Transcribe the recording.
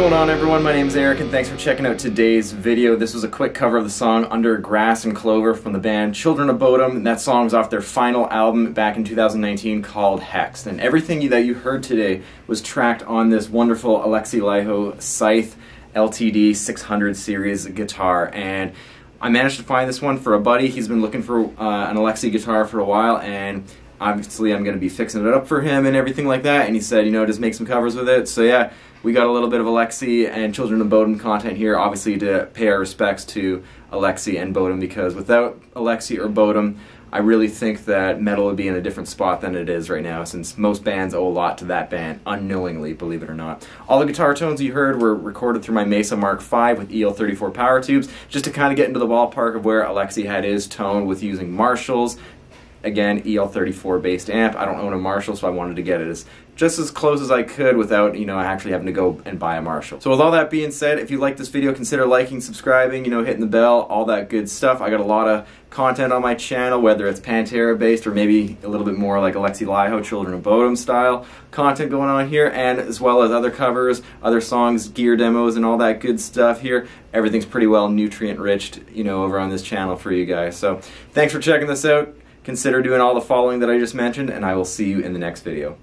on everyone? My name is Eric and thanks for checking out today's video. This was a quick cover of the song Under Grass and Clover from the band Children of Bodom. That song's off their final album back in 2019 called Hexed. And everything that you heard today was tracked on this wonderful Alexi Laiho Scythe LTD 600 series guitar. And I managed to find this one for a buddy. He's been looking for uh, an Alexi guitar for a while and obviously I'm going to be fixing it up for him and everything like that. And he said, you know, just make some covers with it. So yeah, we got a little bit of Alexi and Children of Bodom content here, obviously to pay our respects to Alexi and Bodom because without Alexi or Bodom, I really think that metal would be in a different spot than it is right now, since most bands owe a lot to that band, unknowingly, believe it or not. All the guitar tones you heard were recorded through my Mesa Mark V with EL34 power tubes, just to kind of get into the ballpark of where Alexi had his tone with using Marshalls, again EL34 based amp. I don't own a Marshall, so I wanted to get it as just as close as I could without you know actually having to go and buy a Marshall. So with all that being said, if you like this video, consider liking, subscribing, you know, hitting the bell, all that good stuff. I got a lot of content on my channel, whether it's Pantera based or maybe a little bit more like Alexi Laiho, Children of Bodom style content going on here, and as well as other covers, other songs, gear demos, and all that good stuff here. Everything's pretty well nutrient rich, you know, over on this channel for you guys. So thanks for checking this out consider doing all the following that I just mentioned, and I will see you in the next video.